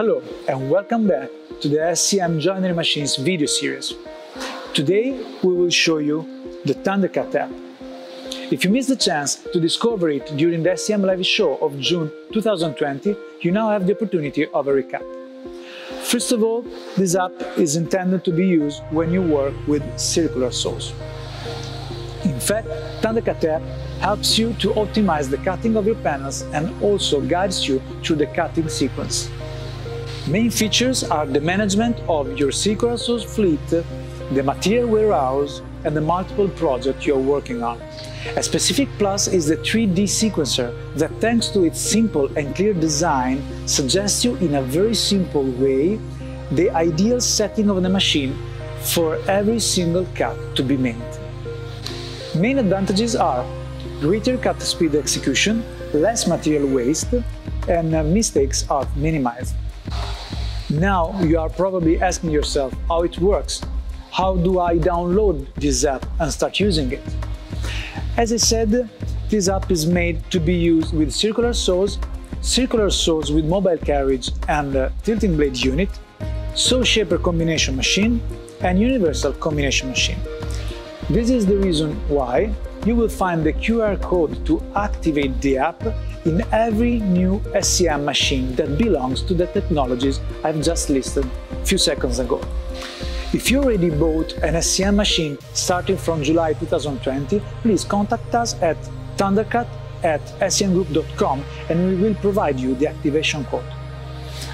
Hello and welcome back to the SCM Joinery Machines video series. Today we will show you the Thundercut app. If you missed the chance to discover it during the SCM Live show of June 2020, you now have the opportunity of a recap. First of all, this app is intended to be used when you work with circular saws. In fact, Thundercut app helps you to optimize the cutting of your panels and also guides you through the cutting sequence. Main features are the management of your saws fleet, the material warehouse, and the multiple projects you're working on. A specific plus is the 3D sequencer that thanks to its simple and clear design suggests you in a very simple way the ideal setting of the machine for every single cut to be made. Main advantages are greater cut speed execution, less material waste, and uh, mistakes are minimized. Now you are probably asking yourself how it works. How do I download this app and start using it? As I said, this app is made to be used with circular saws, circular saws with mobile carriage and uh, tilting blade unit, saw shaper combination machine, and universal combination machine. This is the reason why you will find the QR code to activate the app in every new SCM machine that belongs to the technologies I've just listed a few seconds ago. If you already bought an SCM machine starting from July 2020, please contact us at thundercut at scmgroup.com and we will provide you the activation code.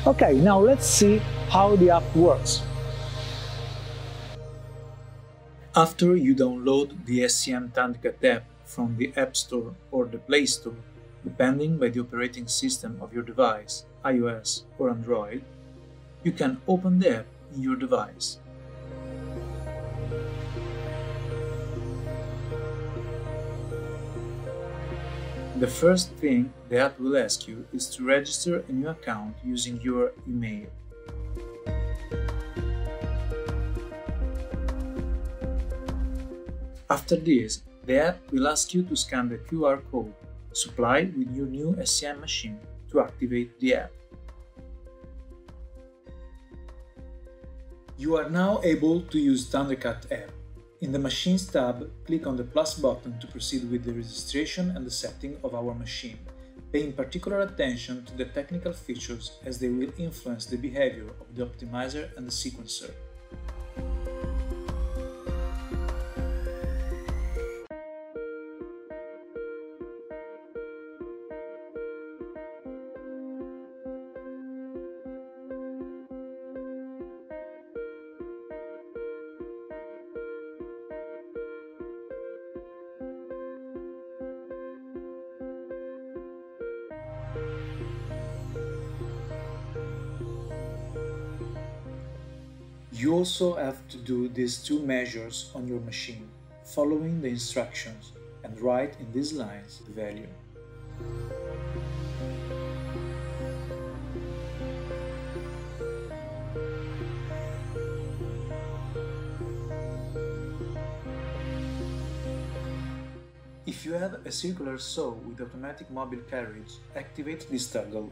Okay, now let's see how the app works. After you download the SCM Thundercut app from the App Store or the Play Store, depending by the operating system of your device, iOS or Android, you can open the app in your device. The first thing the app will ask you is to register a new account using your email. After this, the app will ask you to scan the QR code supplied with your new SCM machine to activate the app. You are now able to use Thundercut app. In the Machines tab, click on the plus button to proceed with the registration and the setting of our machine, paying particular attention to the technical features as they will influence the behavior of the optimizer and the sequencer. You also have to do these two measures on your machine, following the instructions, and write in these lines the value. If you have a circular saw with automatic mobile carriage, activate this toggle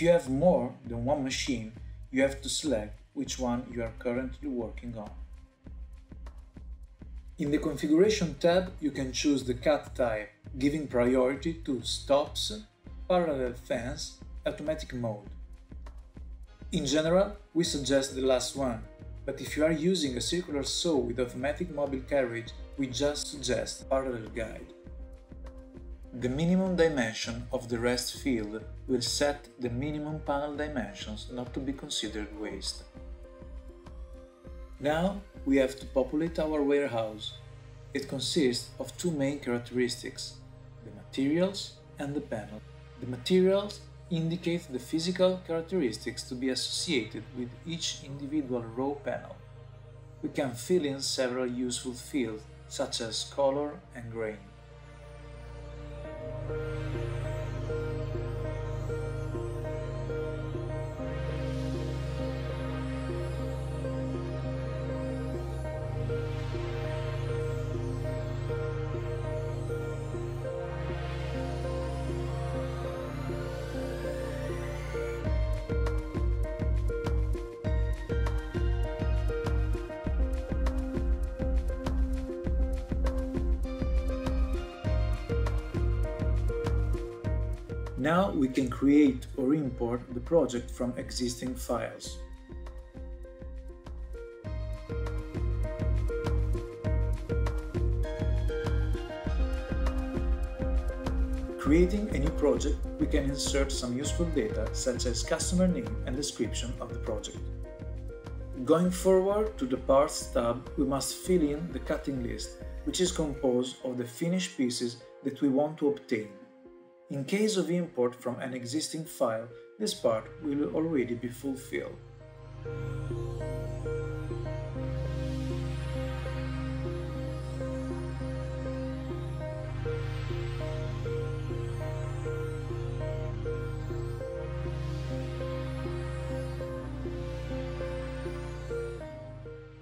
If you have more than one machine, you have to select which one you are currently working on. In the Configuration tab, you can choose the cut type, giving priority to stops, parallel fence, automatic mode. In general, we suggest the last one, but if you are using a circular saw with automatic mobile carriage, we just suggest parallel guide. The minimum dimension of the rest field will set the minimum panel dimensions not to be considered waste. Now we have to populate our warehouse. It consists of two main characteristics, the materials and the panel. The materials indicate the physical characteristics to be associated with each individual row panel. We can fill in several useful fields such as color and grain. Now we can create or import the project from existing files. Creating a new project, we can insert some useful data such as customer name and description of the project. Going forward to the Parts tab, we must fill in the cutting list, which is composed of the finished pieces that we want to obtain. In case of import from an existing file, this part will already be fulfilled.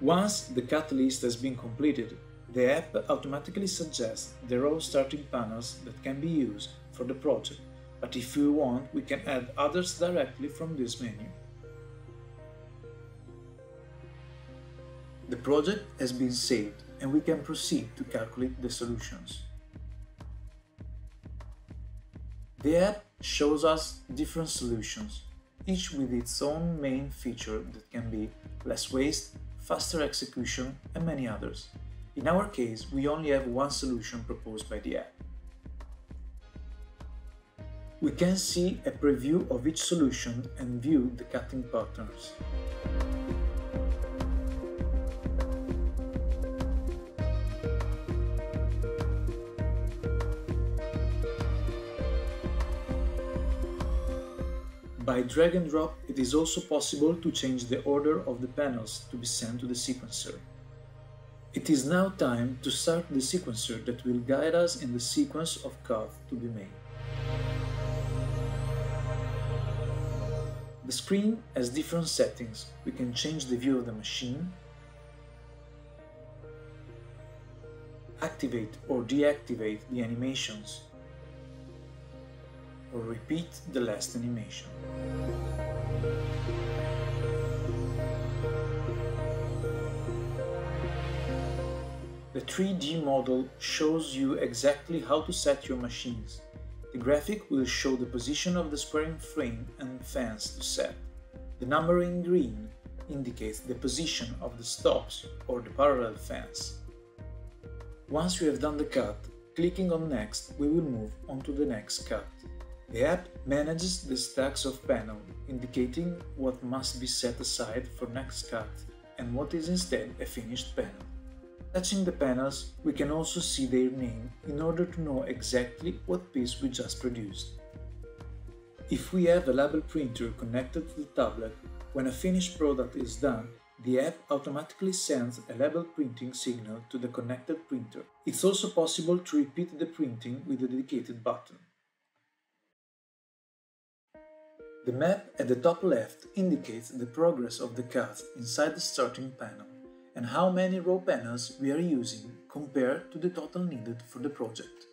Once the cut list has been completed, the app automatically suggests the raw starting panels that can be used for the project, but if we want, we can add others directly from this menu. The project has been saved and we can proceed to calculate the solutions. The app shows us different solutions, each with its own main feature that can be less waste, faster execution and many others. In our case, we only have one solution proposed by the app. We can see a preview of each solution and view the cutting patterns. By drag and drop, it is also possible to change the order of the panels to be sent to the sequencer. It is now time to start the sequencer that will guide us in the sequence of cuts to be made. The screen has different settings. We can change the view of the machine, activate or deactivate the animations, or repeat the last animation. The 3D model shows you exactly how to set your machines. The graphic will show the position of the squaring frame and fence to set. The number in green indicates the position of the stops or the parallel fence. Once we have done the cut, clicking on Next, we will move on to the next cut. The app manages the stacks of panel, indicating what must be set aside for next cut and what is instead a finished panel. Touching the panels, we can also see their name in order to know exactly what piece we just produced. If we have a label printer connected to the tablet, when a finished product is done, the app automatically sends a label printing signal to the connected printer. It's also possible to repeat the printing with a dedicated button. The map at the top left indicates the progress of the cut inside the starting panel and how many raw panels we are using compared to the total needed for the project.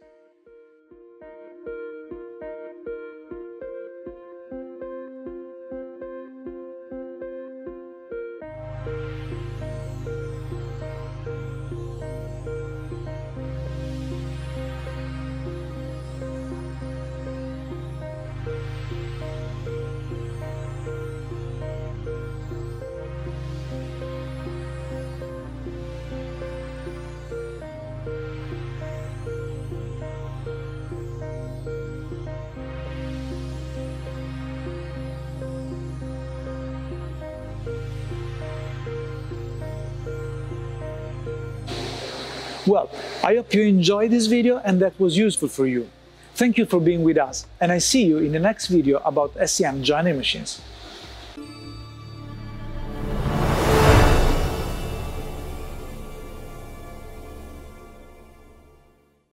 Well, I hope you enjoyed this video and that was useful for you. Thank you for being with us and I see you in the next video about SCM joinery machines.